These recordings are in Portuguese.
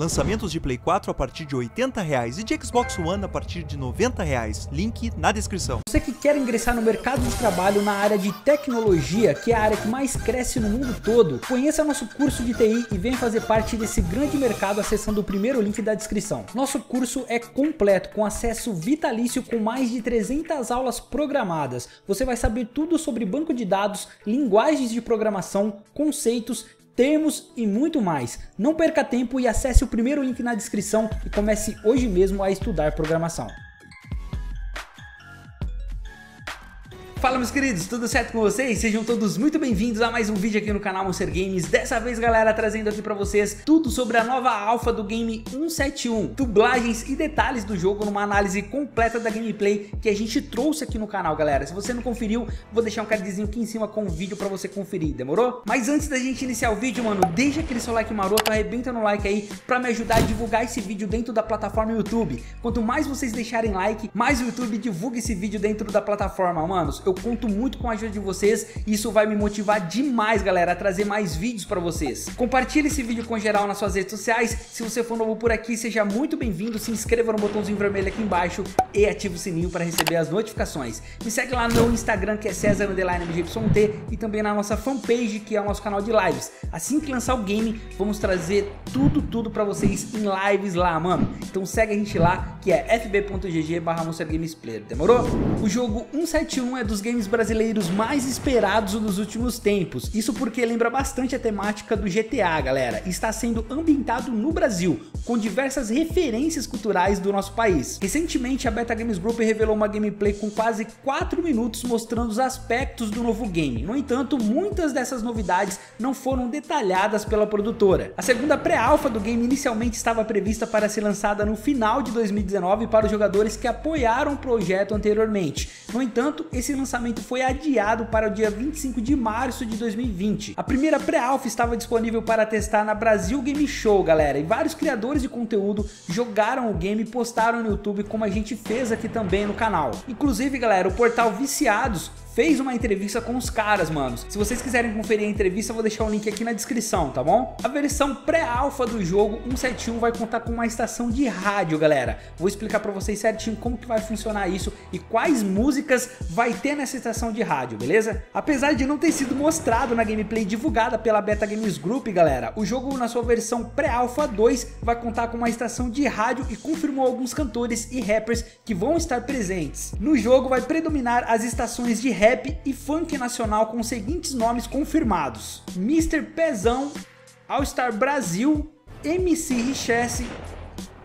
Lançamentos de Play 4 a partir de 80 reais e de Xbox One a partir de 90 reais. Link na descrição. Você que quer ingressar no mercado de trabalho na área de tecnologia, que é a área que mais cresce no mundo todo, conheça nosso curso de TI e venha fazer parte desse grande mercado acessando o primeiro link da descrição. Nosso curso é completo, com acesso vitalício com mais de 300 aulas programadas. Você vai saber tudo sobre banco de dados, linguagens de programação, conceitos, termos e muito mais. Não perca tempo e acesse o primeiro link na descrição e comece hoje mesmo a estudar programação. Fala meus queridos, tudo certo com vocês? Sejam todos muito bem-vindos a mais um vídeo aqui no canal Monster Games. Dessa vez galera, trazendo aqui pra vocês tudo sobre a nova alfa do game 171 Dublagens e detalhes do jogo numa análise completa da gameplay que a gente trouxe aqui no canal galera. Se você não conferiu, vou deixar um cardzinho aqui em cima com o vídeo pra você conferir, demorou? Mas antes da gente iniciar o vídeo mano, deixa aquele seu like maroto, arrebenta no like aí pra me ajudar a divulgar esse vídeo dentro da plataforma YouTube. Quanto mais vocês deixarem like, mais o YouTube divulga esse vídeo dentro da plataforma, manos eu conto muito com a ajuda de vocês e isso vai me motivar demais, galera, a trazer mais vídeos para vocês. Compartilhe esse vídeo com geral nas suas redes sociais. Se você for novo por aqui, seja muito bem-vindo. Se inscreva no botãozinho vermelho aqui embaixo e ative o sininho para receber as notificações. Me segue lá no Instagram, que é César e também na nossa fanpage, que é o nosso canal de lives. Assim que lançar o game, vamos trazer tudo, tudo para vocês em lives lá, mano. Então segue a gente lá, que é fb.gg barra demorou? O jogo 171 é dos dos games brasileiros mais esperados dos últimos tempos. Isso porque lembra bastante a temática do GTA, galera. Está sendo ambientado no Brasil, com diversas referências culturais do nosso país. Recentemente, a Beta Games Group revelou uma gameplay com quase 4 minutos mostrando os aspectos do novo game. No entanto, muitas dessas novidades não foram detalhadas pela produtora. A segunda pré-alpha do game inicialmente estava prevista para ser lançada no final de 2019 para os jogadores que apoiaram o projeto anteriormente. No entanto, esse lançamento lançamento foi adiado para o dia 25 de março de 2020. A primeira pré-alpha estava disponível para testar na Brasil Game Show, galera, e vários criadores de conteúdo jogaram o game e postaram no YouTube como a gente fez aqui também no canal. Inclusive, galera, o portal Viciados fez uma entrevista com os caras, manos. Se vocês quiserem conferir a entrevista, eu vou deixar o link aqui na descrição, tá bom? A versão pré-alpha do jogo 171 vai contar com uma estação de rádio, galera. Vou explicar pra vocês certinho como que vai funcionar isso e quais músicas vai ter nessa estação de rádio, beleza? Apesar de não ter sido mostrado na gameplay divulgada pela Beta Games Group, galera, o jogo na sua versão pré-alpha 2 vai contar com uma estação de rádio e confirmou alguns cantores e rappers que vão estar presentes. No jogo vai predominar as estações de rap e funk nacional com os seguintes nomes confirmados: Mr. Pezão, All Star Brasil, MC Richesse,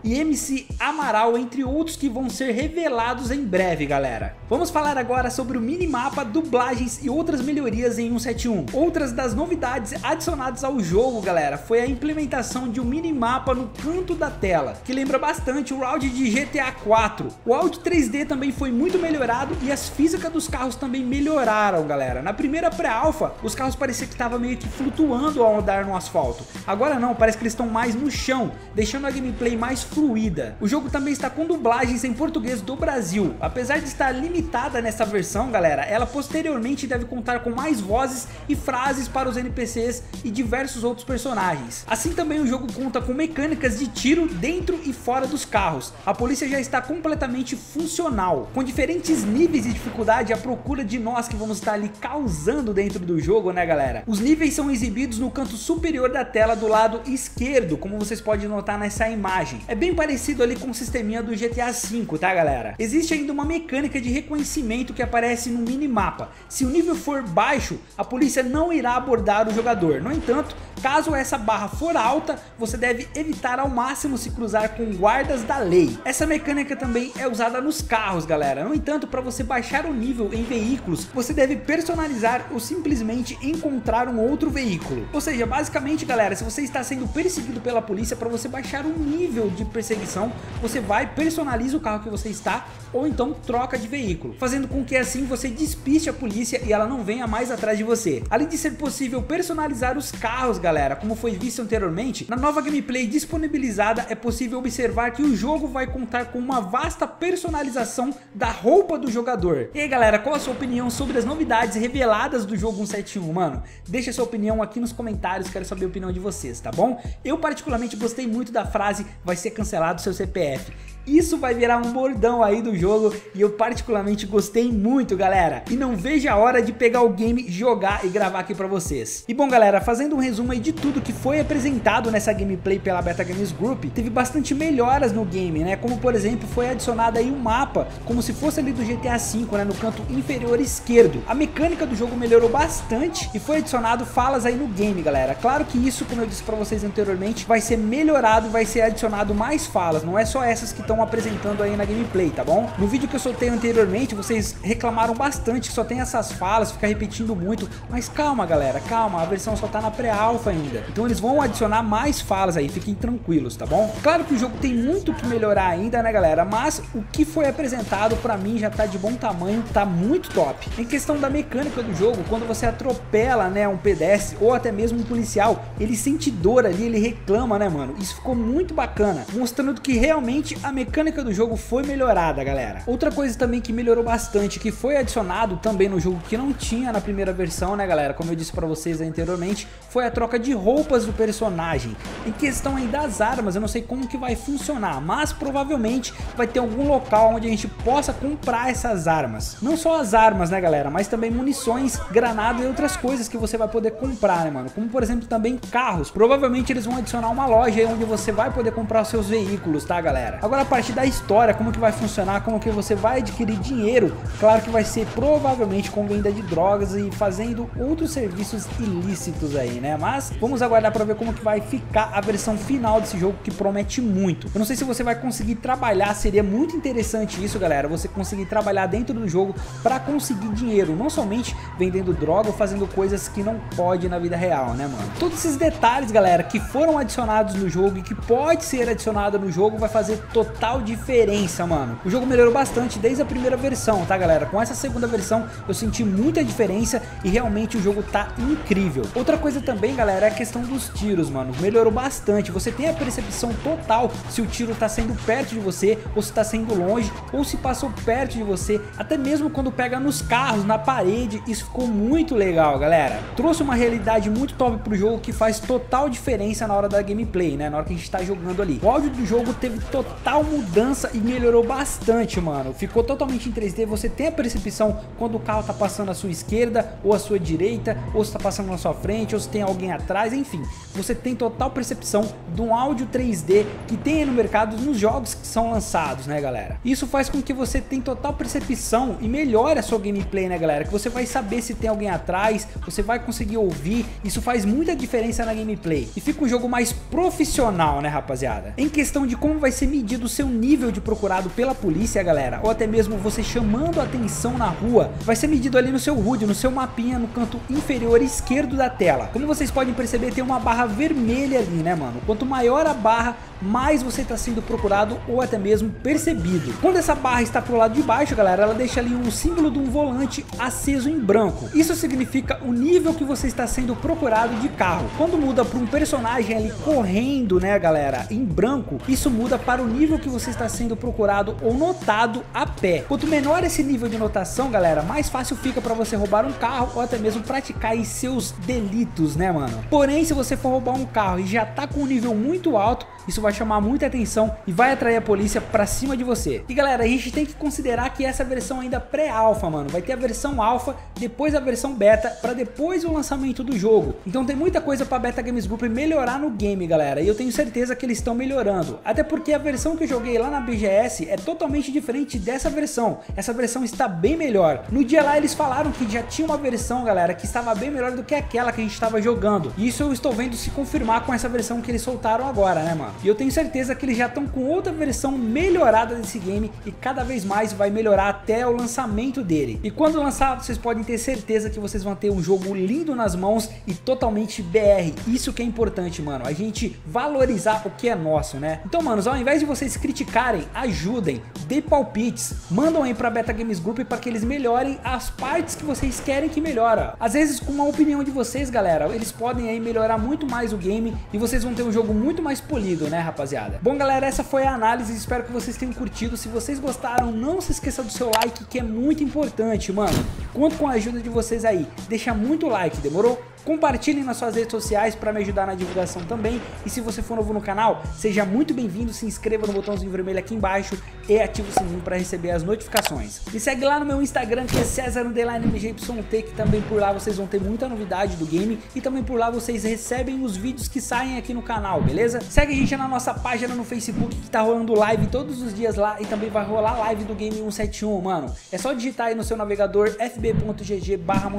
e MC Amaral, entre outros que vão ser revelados em breve, galera. Vamos falar agora sobre o minimapa, dublagens e outras melhorias em 171. Outras das novidades adicionadas ao jogo, galera, foi a implementação de um minimapa no canto da tela, que lembra bastante o round de GTA 4. O áudio 3D também foi muito melhorado e as físicas dos carros também melhoraram, galera. Na primeira pré-alpha, os carros pareciam que estavam meio que flutuando ao andar no asfalto. Agora não, parece que eles estão mais no chão, deixando a gameplay mais fluida. O jogo também está com dublagens em português do Brasil. Apesar de estar limitada nessa versão, galera, ela posteriormente deve contar com mais vozes e frases para os NPCs e diversos outros personagens. Assim também o jogo conta com mecânicas de tiro dentro e fora dos carros. A polícia já está completamente funcional, com diferentes níveis de dificuldade à procura de nós que vamos estar ali causando dentro do jogo, né galera? Os níveis são exibidos no canto superior da tela do lado esquerdo, como vocês podem notar nessa imagem. É bem bem parecido ali com o sisteminha do GTA V, tá galera? Existe ainda uma mecânica de reconhecimento que aparece no minimapa. Se o nível for baixo, a polícia não irá abordar o jogador. No entanto, caso essa barra for alta, você deve evitar ao máximo se cruzar com guardas da lei. Essa mecânica também é usada nos carros, galera. No entanto, para você baixar o nível em veículos, você deve personalizar ou simplesmente encontrar um outro veículo. Ou seja, basicamente, galera, se você está sendo perseguido pela polícia, para você baixar o nível de perseguição, você vai, personaliza o carro que você está ou então troca de veículo, fazendo com que assim você despiste a polícia e ela não venha mais atrás de você. Além de ser possível personalizar os carros, galera, como foi visto anteriormente, na nova gameplay disponibilizada é possível observar que o jogo vai contar com uma vasta personalização da roupa do jogador. E aí galera, qual a sua opinião sobre as novidades reveladas do jogo 171, mano? Deixa sua opinião aqui nos comentários, quero saber a opinião de vocês, tá bom? Eu particularmente gostei muito da frase, vai ser cancelado seu CPF. Isso vai virar um bordão aí do jogo e eu particularmente gostei muito, galera. E não vejo a hora de pegar o game, jogar e gravar aqui pra vocês. E bom, galera, fazendo um resumo aí de tudo que foi apresentado nessa gameplay pela Beta Games Group, teve bastante melhoras no game, né? Como, por exemplo, foi adicionado aí um mapa, como se fosse ali do GTA V, né? No canto inferior esquerdo. A mecânica do jogo melhorou bastante e foi adicionado falas aí no game, galera. Claro que isso, como eu disse pra vocês anteriormente, vai ser melhorado, vai ser adicionado mais falas. Não é só essas que estão estão apresentando aí na gameplay, tá bom? No vídeo que eu soltei anteriormente, vocês reclamaram bastante que só tem essas falas, fica repetindo muito, mas calma galera, calma, a versão só tá na pré-alpha ainda, então eles vão adicionar mais falas aí, fiquem tranquilos, tá bom? Claro que o jogo tem muito que melhorar ainda, né galera, mas o que foi apresentado pra mim já tá de bom tamanho, tá muito top. Em questão da mecânica do jogo, quando você atropela, né, um pedestre ou até mesmo um policial, ele sente dor ali, ele reclama, né, mano? Isso ficou muito bacana, mostrando que realmente a mecânica mecânica do jogo foi melhorada, galera. Outra coisa também que melhorou bastante, que foi adicionado também no jogo que não tinha na primeira versão, né, galera? Como eu disse pra vocês anteriormente, foi a troca de roupas do personagem. Em questão aí das armas, eu não sei como que vai funcionar, mas provavelmente vai ter algum local onde a gente possa comprar essas armas. Não só as armas, né, galera? Mas também munições, granada e outras coisas que você vai poder comprar, né, mano? Como, por exemplo, também carros. Provavelmente eles vão adicionar uma loja aí onde você vai poder comprar os seus veículos, tá, galera? Agora, partir da história, como que vai funcionar, como que você vai adquirir dinheiro. Claro que vai ser provavelmente com venda de drogas e fazendo outros serviços ilícitos aí, né? Mas vamos aguardar para ver como que vai ficar a versão final desse jogo que promete muito. Eu não sei se você vai conseguir trabalhar, seria muito interessante isso, galera, você conseguir trabalhar dentro do jogo para conseguir dinheiro, não somente vendendo droga ou fazendo coisas que não pode na vida real, né, mano? Todos esses detalhes, galera, que foram adicionados no jogo e que pode ser adicionado no jogo vai fazer total total diferença, mano. O jogo melhorou bastante desde a primeira versão, tá, galera? Com essa segunda versão eu senti muita diferença e realmente o jogo tá incrível. Outra coisa também, galera, é a questão dos tiros, mano. Melhorou bastante. Você tem a percepção total se o tiro tá sendo perto de você ou se tá sendo longe ou se passou perto de você. Até mesmo quando pega nos carros, na parede, isso ficou muito legal, galera. Trouxe uma realidade muito top pro jogo que faz total diferença na hora da gameplay, né? Na hora que a gente tá jogando ali. O áudio do jogo teve total mudança e melhorou bastante, mano. Ficou totalmente em 3D, você tem a percepção quando o carro tá passando à sua esquerda ou à sua direita, ou se tá passando na sua frente, ou se tem alguém atrás, enfim. Você tem total percepção de um áudio 3D que tem no mercado nos jogos que são lançados, né, galera? Isso faz com que você tenha total percepção e melhore a sua gameplay, né, galera? Que você vai saber se tem alguém atrás, você vai conseguir ouvir, isso faz muita diferença na gameplay. E fica um jogo mais profissional, né, rapaziada? Em questão de como vai ser medido seu nível de procurado pela polícia, galera, ou até mesmo você chamando atenção na rua, vai ser medido ali no seu HUD, no seu mapinha, no canto inferior esquerdo da tela. Como vocês podem perceber, tem uma barra vermelha ali, né, mano? Quanto maior a barra, mais você está sendo procurado ou até mesmo percebido. Quando essa barra está pro lado de baixo, galera, ela deixa ali um símbolo de um volante aceso em branco. Isso significa o nível que você está sendo procurado de carro. Quando muda para um personagem ali correndo, né, galera, em branco, isso muda para o nível que você está sendo procurado ou notado a pé. Quanto menor esse nível de notação, galera, mais fácil fica para você roubar um carro ou até mesmo praticar seus delitos, né, mano? Porém, se você for roubar um carro e já tá com um nível muito alto, isso vai chamar muita atenção e vai atrair a polícia pra cima de você. E galera, a gente tem que considerar que essa versão ainda pré-alpha, mano. Vai ter a versão alpha, depois a versão beta, pra depois o lançamento do jogo. Então tem muita coisa pra Beta Games Group melhorar no game, galera. E eu tenho certeza que eles estão melhorando. Até porque a versão que eu joguei lá na BGS é totalmente diferente dessa versão. Essa versão está bem melhor. No dia lá eles falaram que já tinha uma versão, galera, que estava bem melhor do que aquela que a gente estava jogando. E isso eu estou vendo se confirmar com essa versão que eles soltaram agora, né, mano? E eu tenho certeza que eles já estão com outra versão melhorada desse game e cada vez mais vai melhorar até o lançamento dele. E quando lançar, vocês podem ter certeza que vocês vão ter um jogo lindo nas mãos e totalmente BR. Isso que é importante, mano, a gente valorizar o que é nosso, né? Então, manos, ao invés de vocês criticarem, ajudem, dê palpites, mandam aí pra Beta Games Group para que eles melhorem as partes que vocês querem que melhora. Às vezes, com a opinião de vocês, galera, eles podem aí melhorar muito mais o game e vocês vão ter um jogo muito mais polido, né, rapaziada? Bom, galera, essa foi a análise, espero que vocês tenham curtido. Se vocês gostaram, não se esqueça do seu like, que é muito importante, mano. Conto com a ajuda de vocês aí. Deixa muito like, demorou? Compartilhem nas suas redes sociais para me ajudar na divulgação também. E se você for novo no canal, seja muito bem-vindo, se inscreva no botãozinho vermelho aqui embaixo e ative o sininho para receber as notificações. Me segue lá no meu Instagram que é César_MGYT, que também por lá vocês vão ter muita novidade do game e também por lá vocês recebem os vídeos que saem aqui no canal, beleza? Segue a gente na nossa página no Facebook que tá rolando live todos os dias lá e também vai rolar live do Game 171, mano. É só digitar aí no seu navegador fb.gg barra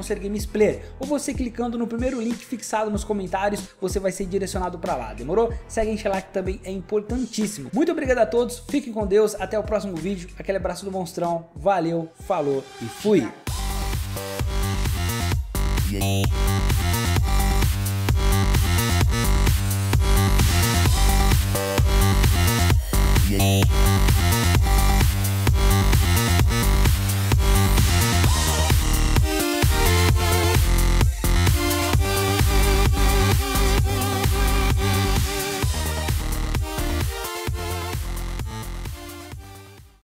Player ou você clicando no primeiro link fixado nos comentários, você vai ser direcionado para lá, demorou? Segue a gente lá que também é importantíssimo. Muito obrigado a todos, fiquem com Deus, até o próximo vídeo, aquele abraço do monstrão, valeu, falou e fui!